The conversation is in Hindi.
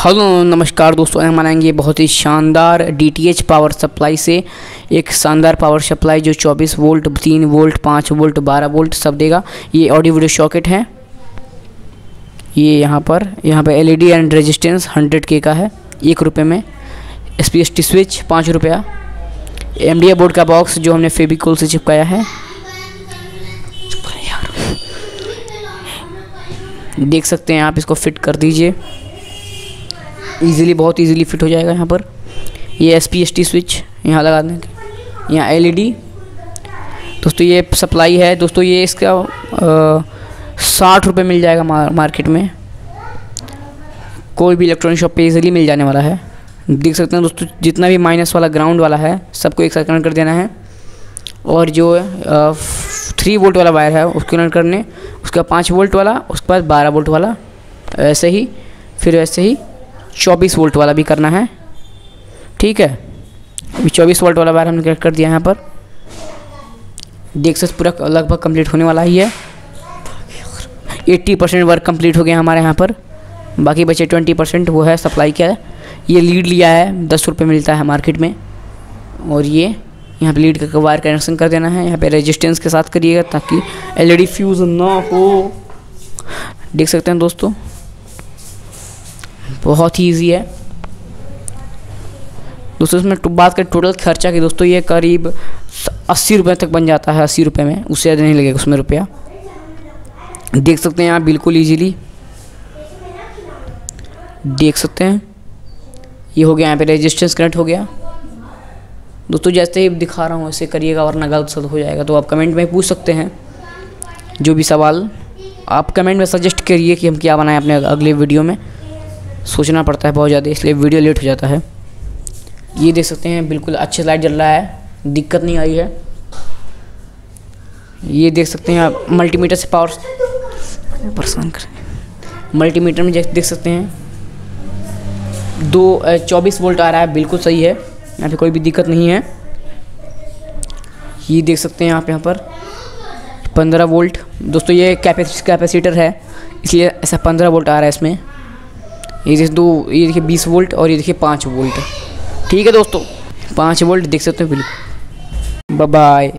हेलो, नमस्कार दोस्तों, हम मनाएँगे बहुत ही शानदार डीटीएच पावर सप्लाई से। एक शानदार पावर सप्लाई जो 24 वोल्ट 3 वोल्ट 5 वोल्ट 12 वोल्ट सब देगा। ये ऑडियो वीडियो शॉकेट है। ये यहाँ पर यहाँ पर एलईडी एंड रेजिस्टेंस 100 के का है, एक रुपये में। S P S T switch पाँच रुपया। एम बोर्ड का बॉक्स जो हमने फेबिकोल से चिपकाया है। देख सकते हैं आप, इसको फिट कर दीजिए। इजीली बहुत इजीली फिट हो जाएगा यहाँ पर। ये S P S T switch यहाँ लगा देंगे यहाँ एल ई डी दोस्तों ये सप्लाई है। दोस्तों ये इसका साठ रुपये मिल जाएगा मार, मार्केट में। कोई भी इलेक्ट्रॉनिक शॉप पे इजीली मिल जाने वाला है। देख सकते हैं दोस्तों जितना भी माइनस वाला ग्राउंड वाला है सबको एक साथ कनेक्ट कर देना है। और जो आ, थ्री वोल्ट वाला वायर है उसको कनेक्ट करने उसका पाँच वोल्ट वाला उसके बाद बारह वोल्ट वाला ऐसे ही फिर वैसे ही। चौबीस वोल्ट वाला भी करना है। ठीक है? अभी चौबीस वोल्ट वाला वायर हमने कनेक्ट कर दिया यहाँ पर। देख सकते पूरा लगभग कंप्लीट होने वाला ही है। एट्टी परसेंट वर्क कंप्लीट हो गया हमारे यहाँ पर। बाकी बचे ट्वेंटी परसेंट, वो है सप्लाई का ये लीड लिया है, दस रुपये मिलता है मार्केट में। और ये, यहाँ पे लीड का वायर कनेक्शन कर देना है। यहाँ पे रेजिस्टेंस के साथ करिएगा ताकि एलईडी फ्यूज़ ना हो। देख सकते हैं दोस्तों बहुत ही ईजी है। दोस्तों, इसमें बात करें टोटल खर्चा की, दोस्तों, ये करीब अस्सी रुपये तक बन जाता है, अस्सी रुपये में। उससे ज़्यादा नहीं लगेगा उसमें रुपया। देख सकते हैं आप बिल्कुल ईजीली देख सकते हैं। ये हो गया, यहाँ पे रेजिस्टेंस कनेक्ट हो गया। दोस्तों, जैसे ही दिखा रहा हूँ, ऐसे करिएगा, वरना गलत हो जाएगा। तो आप कमेंट में पूछ सकते हैं, जो भी सवाल। आप कमेंट में सजेस्ट करिए कि हम क्या बनाएँ अपने अगले वीडियो में। सोचना पड़ता है बहुत ज़्यादा, इसलिए वीडियो लेट हो जाता है। ये देख सकते हैं, बिल्कुल अच्छे लाइट जल रहा है, दिक्कत नहीं आई है। ये देख सकते हैं आप मल्टीमीटर से पावर परेशान कर मल्टीमीटर में देख सकते हैं। दो चौबीस वोल्ट आ रहा है, बिल्कुल सही है। यहाँ पे कोई भी दिक्कत नहीं है। ये देख सकते हैं आप यहाँ पर, पंद्रह वोल्ट दोस्तों, ये कैपेसिटर है, इसलिए ऐसा पंद्रह वोल्ट आ रहा है इसमें। ये देखिए दो, ये देखिए बीस वोल्ट और ये देखिए पाँच वोल्ट। ठीक है दोस्तों, पाँच वोल्ट देख सकते हो बिल्कुल। बाय